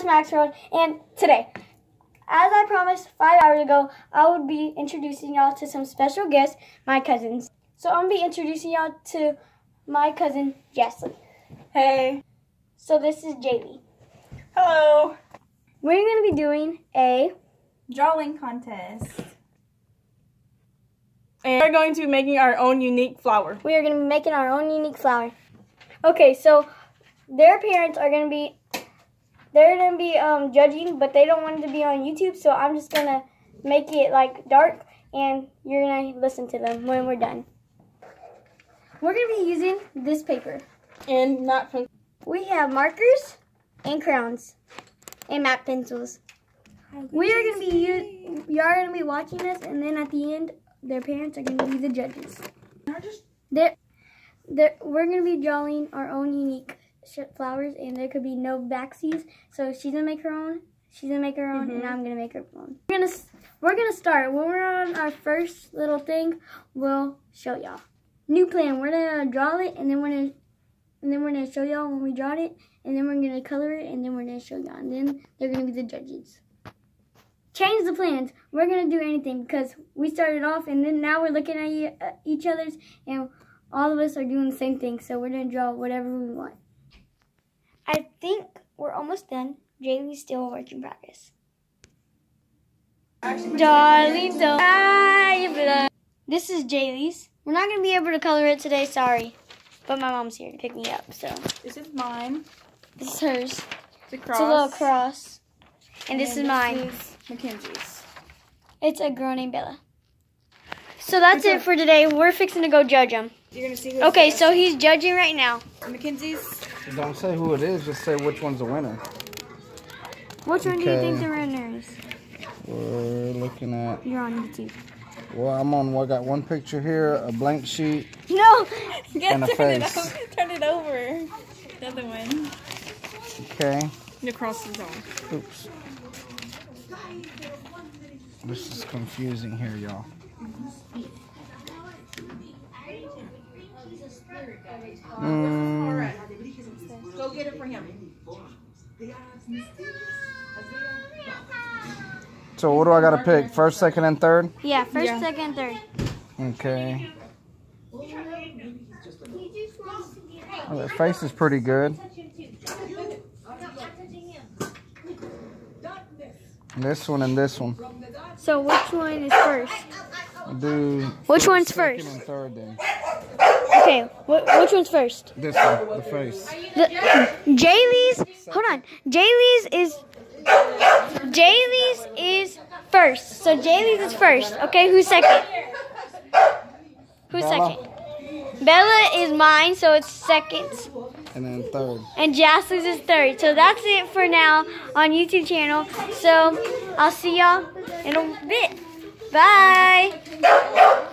to Mak's World, and today, as I promised five hours ago, I would be introducing y'all to some special guests, my cousins. So I'm gonna be introducing y'all to my cousin Jessie. Hey. So this is Jaylee. Hello. We're gonna be doing a Drawing contest. And we're going to be making our own unique flower. we are gonna be making our own unique flower. Okay, so their parents are gonna be they're gonna be um, judging, but they don't want it to be on YouTube, so I'm just gonna make it like dark, and you're gonna listen to them when we're done. We're gonna be using this paper. And not pen- We have markers and crayons and map pencils. We are gonna be you are gonna be watching this, and then at the end, their parents are gonna be the judges. They're, they're, we're gonna be drawing our own unique sh- flowers, and there could be no backsies. So she's gonna make her own. She's gonna make her own, and I'm gonna make her own. We're gonna we're gonna start when we're on our first little thing. We'll show y'all. New plan. We're gonna draw it, and then we're gonna and then we're gonna show y'all when we draw it, and then we're gonna color it, and then we're gonna show y'all, and then they're gonna be the judges. Change the plans. We're gonna do anything because we started off, and then now we're looking at uh, each other's, and all of us are doing the same thing. So we're gonna draw whatever we want. I think we're almost done. Jaylee's still a work in progress. Darling, don't I- uh, This is Jaylee's. We're not gonna be able to color it today. Sorry, but my mom's here to pick me up. So This is mine. this is hers. It's a cross. It's a little cross, and this is mine. is Mackenzie's. It's a girl named Bella. So that's it for today. We're fixing to go judge them. You're gonna see who Okay, so he's judging right now. Mackenzie's. Don't say who it is, just say which one's the winner. Which one do you think the winner is? We're looking at, You're on YouTube. well, I'm on, I got one picture here, a blank sheet, No. Get And a turn it over. Turn it over. The other one. okay? The cross the on. Oops. This is confusing here, y'all. Mm, Go get it for him. so what do I gotta pick? First, second, and third? Yeah, first, Yeah. second, third. Okay. Oh, that face is pretty good. This one and this one. So which one is first? I'll do Which one's first? and third then. Okay, wh- which one's first? This one, the face. The, Jaylee's. Hold on. Jaylee's is. Jaylee's is first. So Jaylee's is first. Okay, who's second? Who's Bella. second? Bella is mine, so it's second. And then third. And Jaslyn's is third. So that's it for now on YouTube channel. So I'll see y'all in a bit. Bye.